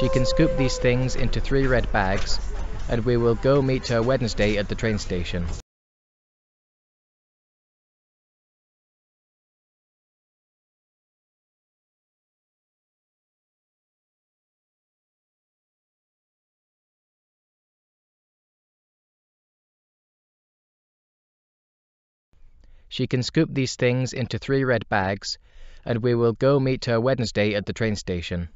She can scoop these things into three red bags, and we will go meet her Wednesday at the train station. She can scoop these things into three red bags, and we will go meet her Wednesday at the train station.